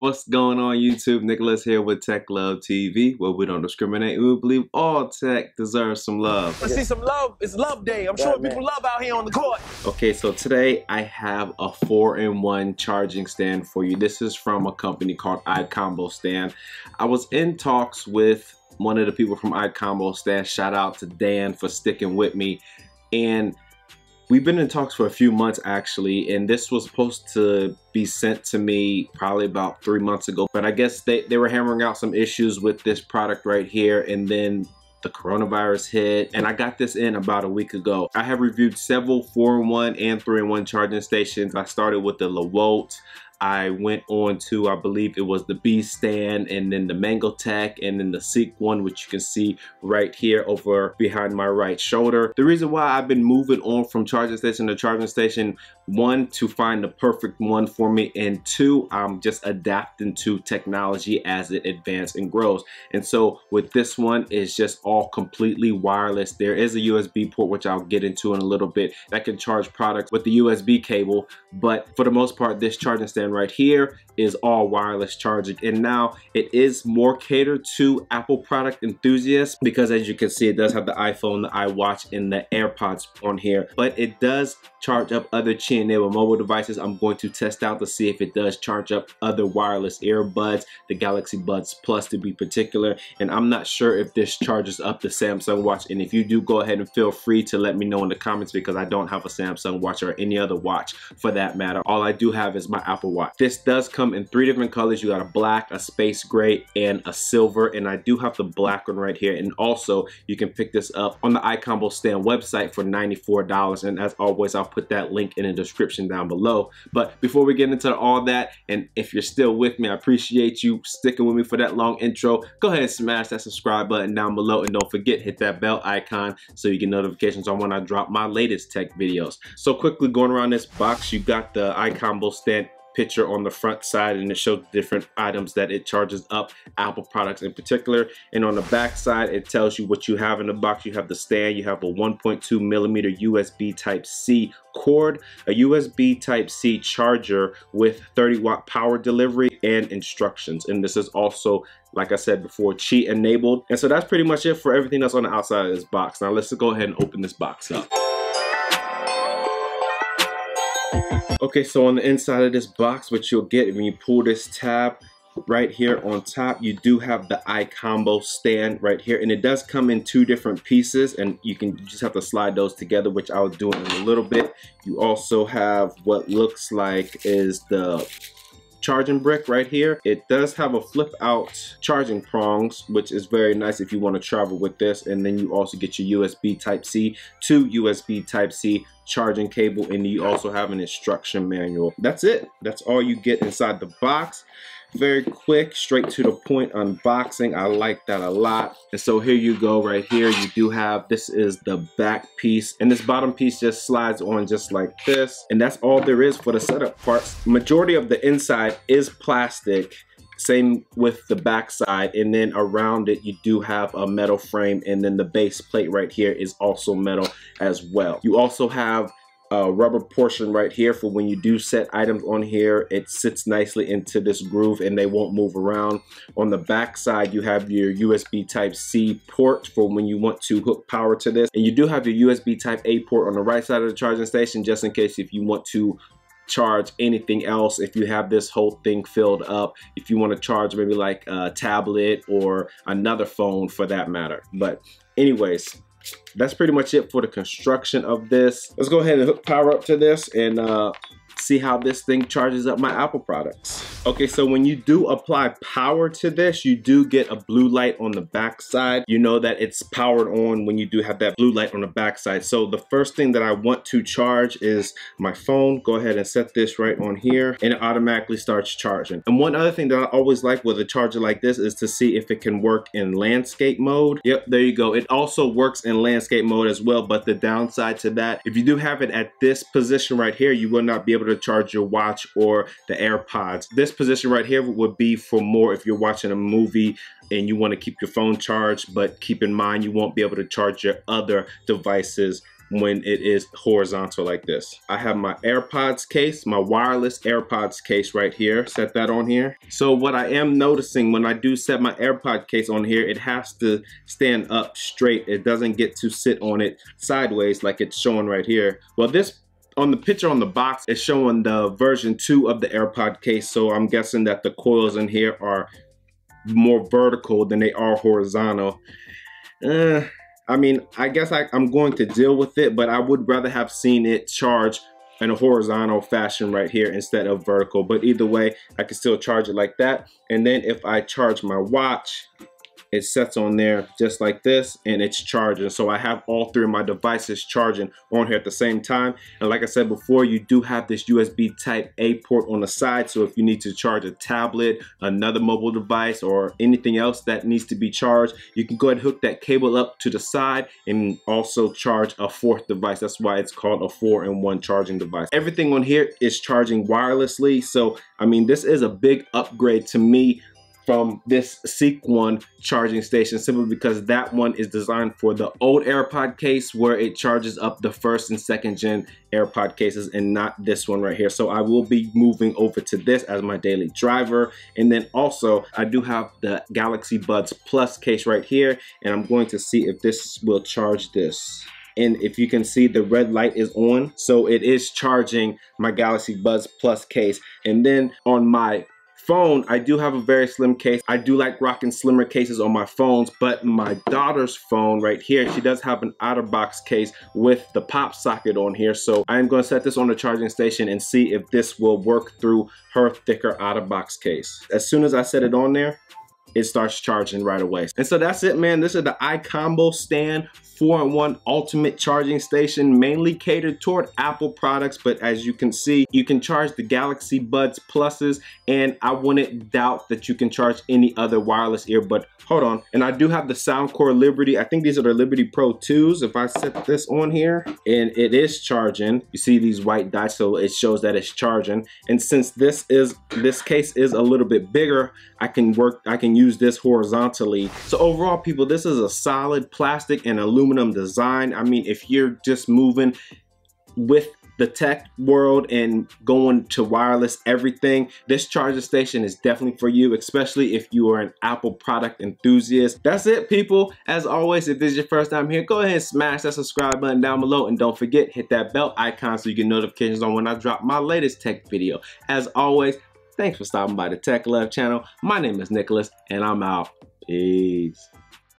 What's going on YouTube? Nicholas here with Tech Love TV, where we don't discriminate. We believe all tech deserves some love. Let's see some love. It's love day. I'm showing people love out here on the court. Okay, so today I have a four-in-one charging stand for you. This is from a company called iComboStand. I was in talks with one of the people from iComboStand. Shout out to Dan for sticking with me. And We've been in talks for a few months actually, and this was supposed to be sent to me probably about three months ago. But I guess they, they were hammering out some issues with this product right here, and then the coronavirus hit, and I got this in about a week ago. I have reviewed several 4-in-1 and 3-in-1 charging stations. I started with the LeWalt. I went on to, I believe it was the B stand and then the Mango Tech and then the Seek one, which you can see right here over behind my right shoulder. The reason why I've been moving on from charging station to charging station, one, to find the perfect one for me, and two, I'm just adapting to technology as it advances and grows. And so with this one, it's just all completely wireless. There is a USB port, which I'll get into in a little bit, that can charge products with the USB cable, but for the most part, this charging stand right here is all wireless charging. And now it is more catered to Apple product enthusiasts because as you can see, it does have the iPhone, the iWatch, and the AirPods on here. But it does charge up other Qi enabled mobile devices. I'm going to test out to see if it does charge up other wireless earbuds, the Galaxy Buds Plus to be particular. And I'm not sure if this charges up the Samsung watch. And if you do, go ahead and feel free to let me know in the comments because I don't have a Samsung watch or any other watch for that matter. All I do have is my Apple Watch. This does come in three different colors. You got a black, a space gray, and a silver. And I do have the black one right here. And also, you can pick this up on the iComboStand website for $94. And as always, I'll put that link in the description down below. But before we get into all that, and if you're still with me, I appreciate you sticking with me for that long intro. Go ahead and smash that subscribe button down below. And don't forget, hit that bell icon so you get notifications on when I drop my latest tech videos. So quickly going around this box, you got the iComboStand picture on the front side and it shows different items that it charges up Apple products in particular and on the back side it tells you what you have in the box you have the stand you have a 1.2 millimeter USB type C cord a USB type C charger with 30 watt power delivery and instructions and this is also like I said before, Qi enabled. And so that's pretty much it for everything that's on the outside of this box. Now let's go ahead and open this box up. Okay, so on the inside of this box, what you'll get when you pull this tab right here on top, you do have the iComboStand right here. And it does come in two different pieces and you can just have to slide those together, which I'll do in a little bit. You also have what looks like is the charging brick right here. It does have a flip out charging prongs, which is very nice if you want to travel with this. And then you also get your USB type C to USB type C charging cable and you also have an instruction manual. That's it. That's all you get inside the box very quick straight to the point unboxing. I like that a lot. And so here you go right here. You do have this is the back piece. And this bottom piece just slides on just like this. And that's all there is for the setup parts. Majority of the inside is plastic. Same with the back side. And then around it you do have a metal frame. And then the base plate right here is also metal as well. You also have a rubber portion right here for when you do set items on here. It sits nicely into this groove and they won't move around. On the back side you have your USB type C port for when you want to hook power to this. And you do have your USB type A port on the right side of the charging station just in case if you want to charge anything else if you have this whole thing filled up if you want to charge maybe like a tablet or another phone for that matter. But anyways that's pretty much it for the construction of this. Let's go ahead and hook power up to this and uh, see how this thing charges up my Apple products. Okay, so when you do apply power to this, you do get a blue light on the back side. You know that it's powered on when you do have that blue light on the back side. So the first thing that I want to charge is my phone. Go ahead and set this right on here and it automatically starts charging. And one other thing that I always like with a charger like this is to see if it can work in landscape mode. Yep, there you go. It also works in landscape mode as well, but the downside to that, if you do have it at this position right here, you will not be able able to charge your watch or the AirPods. This position right here would be for more if you're watching a movie and you want to keep your phone charged, but keep in mind you won't be able to charge your other devices when it is horizontal like this. I have my AirPods case, my wireless AirPods case right here. Set that on here. So what I am noticing when I do set my AirPod case on here, it has to stand up straight. It doesn't get to sit on it sideways like it's showing right here. Well, this on the picture on the box, it's showing the version 2 of the AirPod case, so I'm guessing that the coils in here are more vertical than they are horizontal. Uh, I mean, I guess I, I'm going to deal with it, but I would rather have seen it charge in a horizontal fashion right here instead of vertical. But either way, I can still charge it like that. And then if I charge my watch, it sets on there just like this and it's charging. So I have all three of my devices charging on here at the same time. And like I said before you do have this USB type A port on the side. So if you need to charge a tablet another mobile device or anything else that needs to be charged you can go ahead and hook that cable up to the side and also charge a fourth device. That's why it's called a four-in-one charging device. Everything on here is charging wirelessly. So I mean this is a big upgrade to me from this Seek One charging station simply because that one is designed for the old AirPod case where it charges up the first and second gen AirPod cases and not this one right here. So I will be moving over to this as my daily driver. And then also I do have the Galaxy Buds Plus case right here and I'm going to see if this will charge this and if you can see the red light is on so it is charging my Galaxy Buds Plus case and then on my phone, I do have a very slim case. I do like rocking slimmer cases on my phones, but my daughter's phone right here, she does have an OtterBox case with the pop socket on here. So I am gonna set this on the charging station and see if this will work through her thicker OtterBox case. As soon as I set it on there, it starts charging right away. And so that's it, man. This is the iComboStand 4-in-1 ultimate charging station mainly catered toward Apple products. But as you can see you can charge the Galaxy Buds Pluses and I wouldn't doubt that you can charge any other wireless earbud hold on. And I do have the Soundcore Liberty. I think these are the Liberty Pro 2s if I set this on here. And it is charging. You see these white dots so it shows that it's charging. And since this is this case is a little bit bigger I can work I can use this horizontally so overall people this is a solid plastic and aluminum aluminum design. I mean, if you're just moving with the tech world and going to wireless everything, this charger station is definitely for you, especially if you are an Apple product enthusiast. That's it, people. As always, if this is your first time here, go ahead and smash that subscribe button down below. And don't forget, hit that bell icon so you get notifications on when I drop my latest tech video. As always, thanks for stopping by the Tech Love channel. My name is Nicholas, and I'm out. Peace.